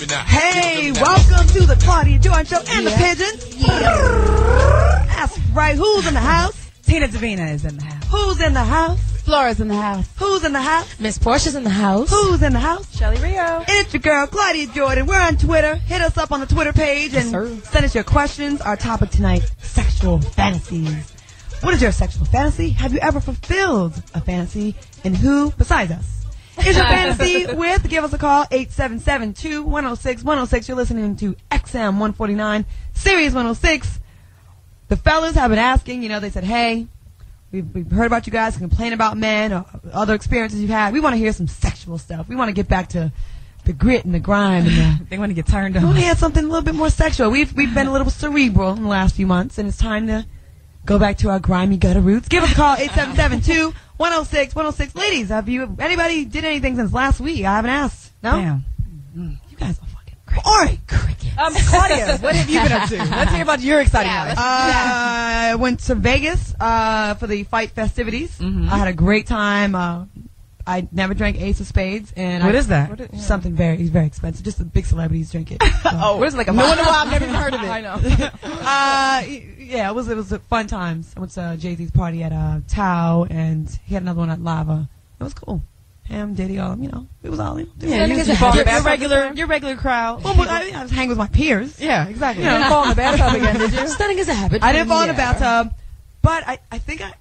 me now. Hey, welcome to the Claudia Jordan Show and the Pigeons. That's right. Who's in the house? Tina Davina is in the house. Who's in the house? Flora's in the house. Who's in the house? Miss Portia's in the house. Who's in the house? Shelly Rio. And it's your girl, Claudia Jordan. We're on Twitter. Hit us up on the Twitter page and sir. send us your questions. Our topic tonight, sexual fantasies. What is your sexual fantasy? Have you ever fulfilled a fantasy? And who besides us? Is your fantasy with? Give us a call, 877-2-106-106. You're listening to XM 149, Sirius 106. The fellas have been asking, you know, they said, hey, we've, we've heard about you guys complain about men or other experiences you've had. We want to hear some sexual stuff. We want to get back to the grit and the grind. and the, They want to get turned on. we want to hear something a little bit more sexual. We've we've been a little cerebral in the last few months, and it's time to go back to our grimy gutter roots. Give us a call 877-2-106-106. Ladies, have you anybody did anything since last week? I haven't asked. No, Damn. you guys are fucking crazy. All right, cricket. Um, Claudia, what have you been up to? Let's hear about your exciting Yeah, life. Uh, I went to Vegas uh, for the fight festivities. Mhm. I had a great time. Uh, I never drank Ace of Spades, and What I, is that? Something very, very expensive. Just the big celebrities drink it. So. Oh, what is it like a no wonder why I've never even heard of it. I know. uh, yeah, it was it was fun times. I went to Jay Z's party at uh, Tao, and he had another one at Lava. It was cool. Him, Diddy, all you know, it was all you know. Yeah, Stunning you just a fall in the habit. your regular, your regular crowd. Well, but I, I was hanging with my peers. Yeah, exactly. You You know. didn't fall in the bathtub again, did you? Stunning is a habit. I didn't fall in the bathtub, but I, I think I.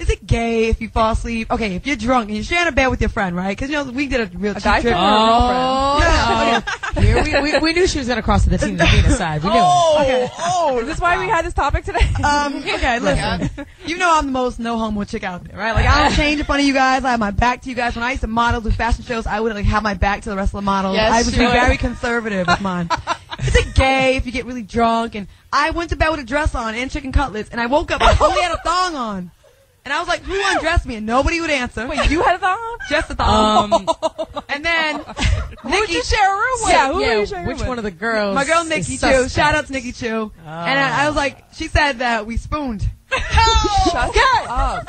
Is it gay if you fall asleep? Okay, if you're drunk and you're sharing a bed with your friend, right? Because you know we did a real cheap guy trip. a Oh, no. Here we, we, we knew she was going to cross to the Tina Davina side. We knew it. Oh, oh, is this why we had this topic today? Um, okay, listen. You know I'm the most no homo chick out there, right? Like I don't change in front of you guys. I have my back to you guys. When I used to model with fashion shows, I would like have my back to the rest of the models. Yes, I would she be very conservative with mine. Is it gay if you get really drunk? And I went to bed with a dress on and chicken cutlets, and I woke up and I only had a thong on. And I was like, who undressed me? And nobody would answer. Wait, you had a thong? Just a thong. Um, and then Who'd Nikki, you share a room with? Yeah, who yeah, were you sharing a which room one of the girls? my girl is Nikki Chu. Shout out to Nikki Chu. And I, I was like, she said that we spooned. Shut up.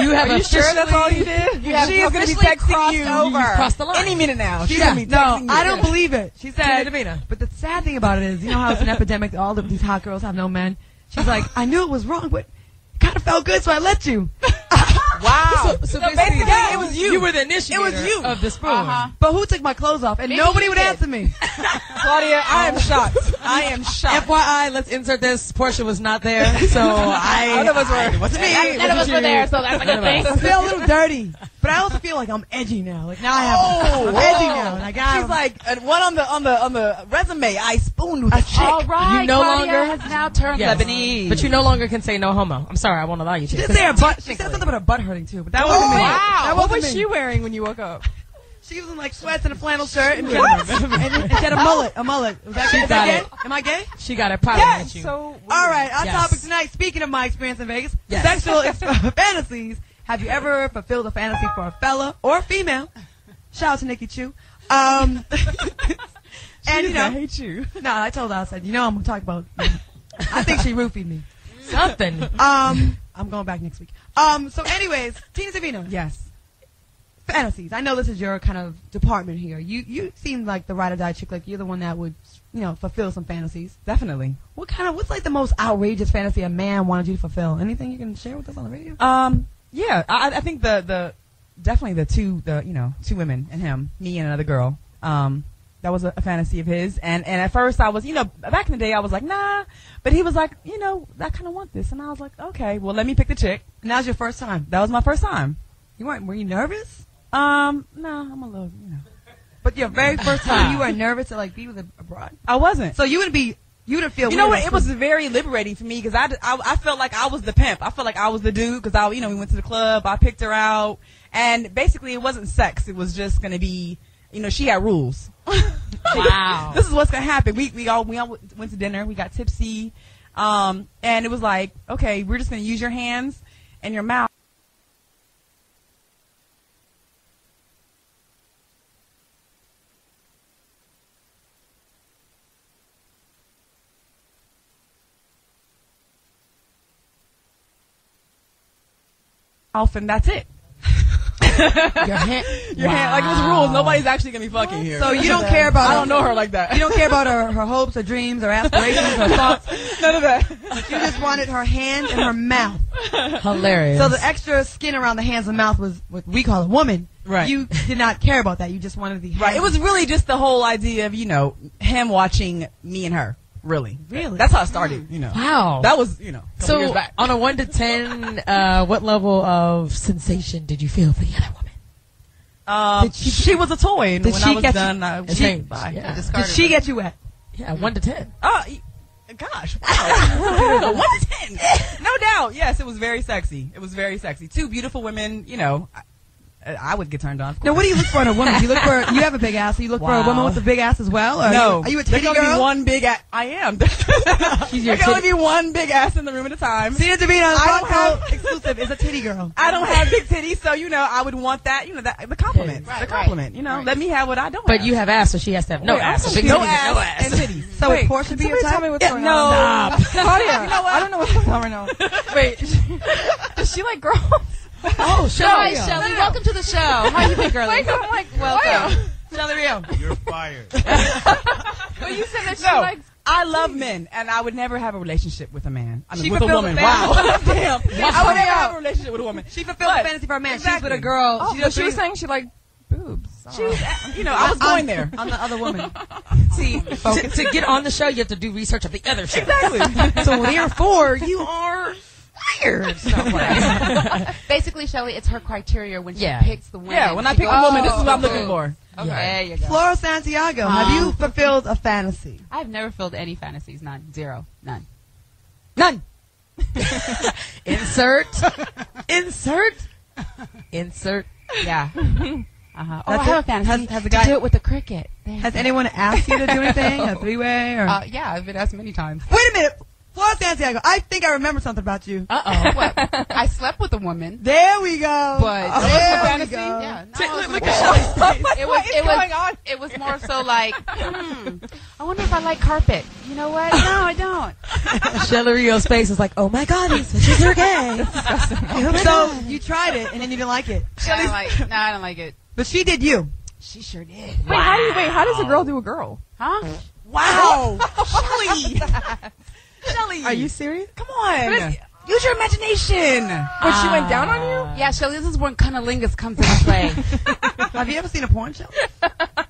You have Are you sure that's all you did? You have She is going to be officially texting crossed you. over. You crossed the line. Any minute now. She's Yeah, going to be no, texting you. I don't believe it. She said, Tina Davina. but the sad thing about it is, you know how it's an epidemic all of these hot girls have no men? She's like, I knew it was wrong, but it kind of felt good, so I let you. Wow. So, so, basically, basically, it was you. You were the initiator It was you. of the spoon. Uh-huh. But who took my clothes off? And nobody would did. answer me. Claudia, I am shocked. I am shocked. FYI, let's insert this. Portia was not there, so I. None of us were. I- What's me? None- None of us were there, so that's a good thing. I feel a little dirty. But I also feel like I'm edgy now. Like now I have, Oh, I'm edgy now. Like I got. She's like uh, one on the on the on the resume. I spooned with a chick. All right, You no Claudia longer- has now turned Yes. Lebanese, but you no longer can say no homo. I'm sorry, I won't allow you to. She did say her butt. She said something about her butt hurting too, but that wasn't me. That What wasn't what was me. she wearing when you woke up? She was in like sweats and a flannel shirt and, and, and she had a mullet. A mullet. Was that, She is that got gay? Am I gay? She got it popping at you. So All right, our Yes. topic tonight. Speaking of my experience in Vegas, Yes. sexual fantasies. Have you ever fulfilled a fantasy for a fella or a female? Shout out to Nikki Chu. Um, and you know, I hate you. no, I told her I said, you know, I'm gonna talk about. I think she roofied me. Something. Um, I'm going back next week. Um, so anyways, Tina Davina, Yes. Fantasies. I know this is your kind of department here. You you seem like the ride or die chick. Like you're the one that would, you know, fulfill some fantasies. Definitely. What kind of what's like the most outrageous fantasy a man wanted you to fulfill? Anything you can share with us on the radio? Um. Yeah. I, I think the the definitely the two the you know two women and him, me and another girl. Um. That was a, a fantasy of his, and and at first I was, you know, back in the day I was like, nah, but he was like, you know, I kind of want this, and I was like, okay, well let me pick the chick. And that was your first time. That was my first time. You weren't. Were you nervous? Um, no, I'm a little, you know, But your very first time, you were nervous to like be with a, a. I wasn't. So you wouldn't be. You wouldn't feel. You know what? It was very liberating for me because I, I, I felt like I was the pimp. I felt like I was the dude because I, you know, we went to the club. I picked her out, and basically it wasn't sex. It was just gonna be, you know, she had rules. Wow. this is what's gonna happen. We we all we all went to dinner. We got tipsy, um, and it was like, okay, we're just gonna use your hands and your mouth. Off and that's it. Your hand. Your hand, like it was rules. Nobody's actually gonna be fucking here. So you don't care about I don't know her like that. You don't care about her, her hopes, her dreams, her aspirations, her thoughts. None of that. You just wanted her hands and her mouth. Hilarious. So the extra skin around the hands and mouth was what we call a woman. Right. You did not care about that. You just wanted the Right. It was really just the whole idea of you know him watching me and her. Really. Really? That's how it started. You know. wow. That was you know. a couple years so on a one to ten, uh, what level of sensation did you feel for the other woman? Uh, she- she, was a toy, and when she I was get you- done, I was she- yeah. I Did she her. get you wet? Yeah, one to ten. Oh, y- gosh, wow. one to ten, no doubt. Yes, it was very sexy. It was very sexy. Two beautiful women. You know, I, I would get turned on. Now, what do you look for in a woman? Do you look for you have a big ass? So you look for a woman with a big ass as well? Or no, Are you a there titty can only girl? be one big ass. I am. your there can only be one big ass in the room at a time. Tina Davina, I don't Bronco have- exclusive is a titty girl. I don't have big titties, so you know I would want that. You know that the compliment, Right, the compliment. You know, let me have what I don't. But have. you have ass, so she has to have no Wait, ass. So big no titties ass, and no ass. and titties. So Wait, would Portia be your somebody type? tell me what's Yeah, going no. on. Claudia, You know what? I don't know what's going on right now. Wait, does she like girls? Oh, Hi, Shelly. Shelly. Welcome to the show. How you been, girlie? Like, I'm like, Welcome. Shelly Rio. You're fired. But you said that she No, likes. I love men, and I would never have a relationship with a man. I mean, She with a fulfilled woman. the Wow, fantasy. damn. I would never have a relationship with a woman. She fulfilled But- the fantasy for a man. She's with a girl. Oh, she but she was saying she liked boobs. She was, you know, I was going there. on the other woman. See, to, to get on the show, you have to do research of the other show. Exactly. So therefore, you are fired. somewhere. Basically, Shelly, it's her criteria when she Yeah. picks the women. yeah, when I She pick a goes, woman, this is what I'm "Oh, looking for. Okay. There you go. Flora Santiago, have you fulfilled a fantasy? I've never filled any fantasies. None. Zero. None. None. Insert. Insert. Insert. Yeah. Uh-huh. Oh, I have it? a fantasy. Has- has the to do it with a cricket. There. Has anyone asked you to do anything? A three way or? Uh, yeah, I've been asked many times. Wait a minute, Flora Santiago. I think I remember something about you. Uh oh. I slept with a woman, There we go. but Oh, there there we fantasy. go. Yeah. No, it was, look it was. What is it was. going on? It was more so like, hmm, I wonder if I like carpet. You know what? No, I don't. Shelly Rio's face is like, oh my god, these bitches are gay. Oh So God. you tried it and then you didn't like it, I don't like. No, I don't like it. but she did you. She sure did. Wait, how do you, wait, how does a girl do a girl? Huh? Wow, Shelly. Shelly, Are you serious? Come on, use your imagination. But she went down on you? Ah. Yeah, Shelly, this is when cunnilingus comes into play. Have you ever seen a porn show?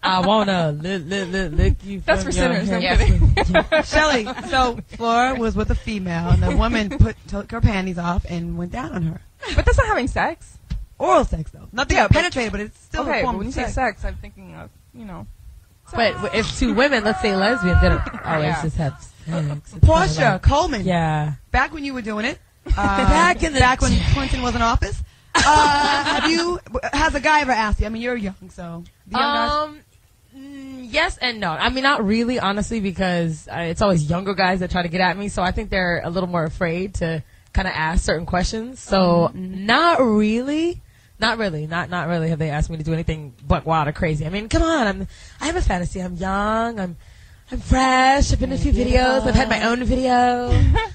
I wanna lick, lick, lick, lick you. That's from for your sinners. I'm head. kidding. Shelly, so Flora was with a female and the woman put took her panties off and went down on her. But that's not having sex. Oral sex though. Nothing Yeah, but- penetrated, but it's still a okay, form but when you say sex. sex, I'm thinking of, you know. But if two women, let's say lesbians, they don't always Yeah. just have Portia Coleman. yeah. Back when you were doing it, uh, Back in the back when Clinton was in office. Uh, have you? Has a guy ever asked you? I mean, you're young, so. Um, yes and no. I mean, not really, honestly, because uh, it's always younger guys that try to get at me. So I think they're a little more afraid to kind of ask certain questions. So not really. Not really, not not really. Have they asked me to do anything but wild or crazy? I mean, come on. I'm I have a fantasy. I'm young. I'm I'm fresh. I've been in a few videos. I've had my own video.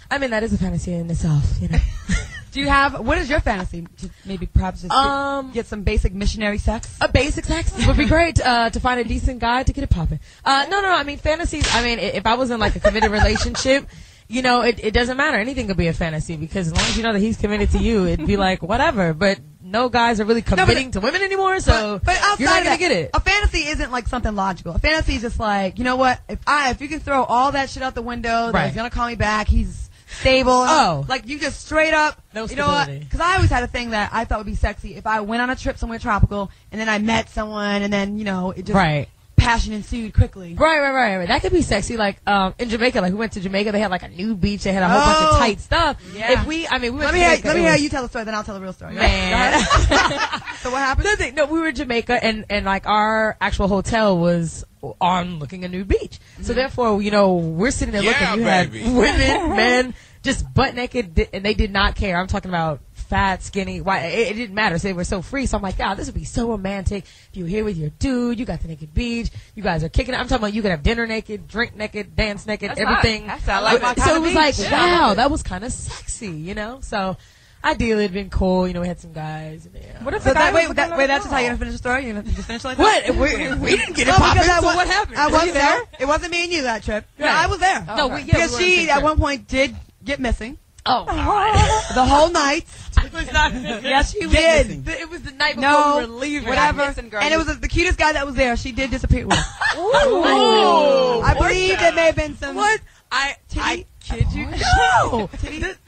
I mean, that is a fantasy in itself, you know. Do you have? What is your fantasy? To maybe perhaps just get, Um, get some basic missionary sex. A basic sex would be great uh, to find a decent guy to get it popping. Uh, no, no, I mean fantasies. I mean, if I was in like a committed relationship, you know, it, it doesn't matter. Anything could be a fantasy because as long as you know that he's committed to you, it'd be like whatever. But no guys are really committing to women anymore, so but, but you're not gonna get it. A fantasy isn't like something logical. A fantasy is just like, you know what? If I, if you can throw all that shit out the window, that Right. he's gonna call me back. He's stable. Oh. like you just straight up. No you know what? Because I always had a thing that I thought would be sexy if I went on a trip somewhere tropical and then I met someone and then you know it just Right. Passion ensued quickly. Right, right, right, right. That could be sexy. Like um, in Jamaica, like we went to Jamaica, they had like a new beach. They had a whole bunch of Oh. tight stuff. Yeah. If we, I mean, we went Let to me hear, Jamaica, let me it hear you tell the story, then I'll tell the real story. Man. so what happened? Nothing. No, we were in Jamaica, and and like our actual hotel was on looking a new beach. So therefore, you know, we're sitting there Yeah, looking. You baby. had women, men, just butt naked, and they did not care. I'm talking about fat, skinny, white. It, it didn't matter. So they were so free. So I'm like, yeah, this would be so romantic. If you were here with your dude, you got the naked beach. You guys are kicking it. I'm talking about you could have dinner naked, drink naked, dance naked, That's everything. hot. That's- I like uh, my so it was like, beach. wow, that was kind of sexy, you know. So. ideally it'd been cool. You know, we had some guys. And, yeah. What if So the guy that, was wait, that, wait, that's just how you're gonna finish the story? You're gonna just finish like that? What? We, we didn't get it Well, popping. because I So wa- what happened? I wasn't there. It wasn't me and you that trip. No, I was there. No, we, yeah, because were on the she at trip. one point did get missing Oh, the whole night. it was not. Yes, she It did. It was the night before No, we were leaving. whatever. missing, girl. And it was the cutest guy that was there. She did disappear with. Ooh. I believe there may have been some. What? I I kid you. No.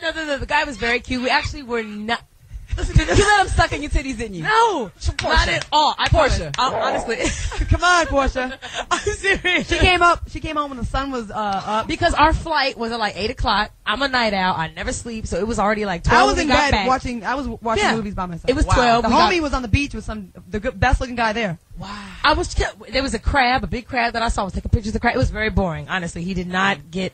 No, no, no. The guy was very cute. We actually were not. Listen You let him suck in your titties, didn't you? No, not at all. I Portia. I, honestly, Come on, Portia. I'm serious. She came up. She came home when the sun was uh, up. because our flight was at like eight o'clock. I'm a night owl. I never sleep, so it was already like twelve. I was in got bed back. watching. I was watching Yeah. movies by myself. It was twelve. The We got- homie was on the beach with some the good, best looking guy there. Wow. I was. There was a crab, a big crab that I saw. I was taking pictures of the crab. It was very boring. Honestly, he did not get